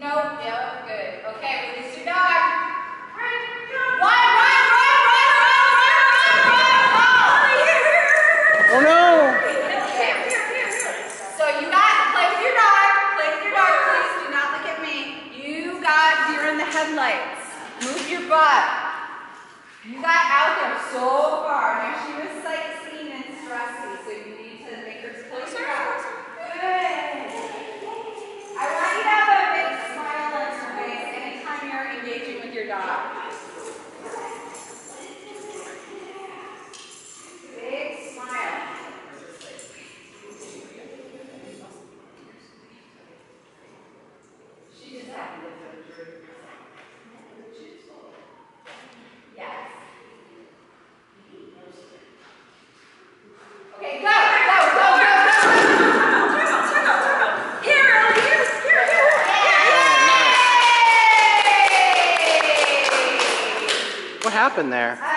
No, no, good. Okay, release your dog. Run, run, run, oh no! headlights. Move your butt. You got out there so happened there?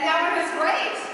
that one was great.